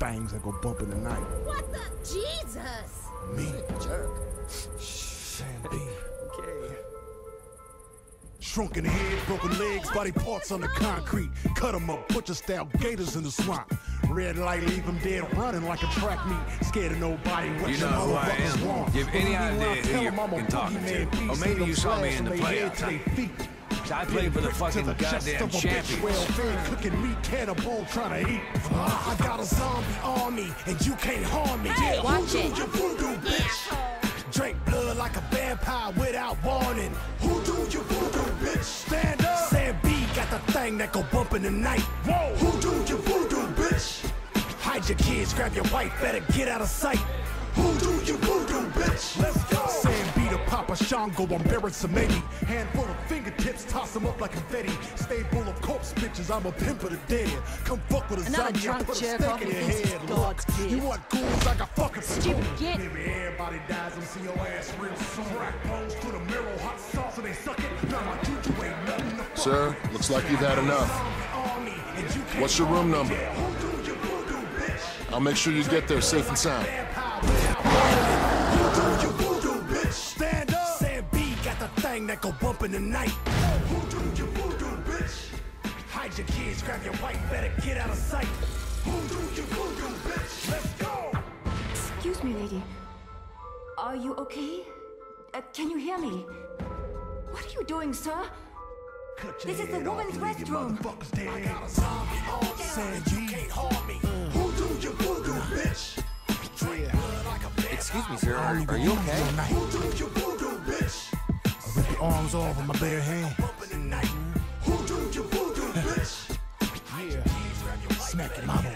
things that go bump in the night. What the? Jesus! Me, Jerk. Sam B. Okay. Shrunken head, broken legs, body parts on the concrete. Cut 'em up, butcher style gators in the swamp. Red light, leave 'em dead running like a track meet. Scared of nobody. What You know who I motherfuckers am. want. Give any Believe me idea who you're 'em I'm fucking talking to. beast. Or maybe you saw me in the from they playoffs, head to huh? they. I played for the Brick to fucking the goddamn of a bitch champions. Well fed, cooking meat, cannibal, trying to eat. I got a zombie army, and you can't harm me. Hey, yeah, watch voodoo, it. you voodoo, bitch. Drink blood like a vampire without warning. Who do you voodoo, bitch? Stand up. Sam B got the thing that go bump in the night. Whoa. Who do you voodoo, bitch? Hide your kids, grab your wife, better get out of sight. Who do you voodoo, bitch? Let's go. Sam B the Papa Shango, I'm Baron Samedi. Handful of fingertips, toss them up like confetti. Stay full of corpse bitches, I'm a pimp of the dead. Come fuck with a Another zombie, I drunk put a jerk stake off in your head. Look, you want goons, I got fucking Stupid spoon. git. Maybe everybody dies and see your ass real soon. Crack bones to the mirror, hot sauce, and they suck it. Now my juju ain't nothing to fuck Sir, looks like you've had enough. Army, and you can't What's your room number? Who do you voodoo, bitch? I'll make sure you get there safe and sound. Who do you voodoo, bitch? Stand up. Sam B got the thing that go bump in the night. Who do you voodoo, bitch? Hide your kids, grab your wife, better get out of sight. Who do you voodoo, bitch? Let's go. Excuse me, lady. Are you okay? Uh, can you hear me? What are you doing, sir? Cut your This is the head woman's restroom. I got a zombie on Sam B. can't harm me. Who do you voodoo, bitch? Drink blood like a Excuse me, sir. Are, are you okay? Who do you voodoo, bitch? I rip your arms off with my bare hand. Smack your mama it.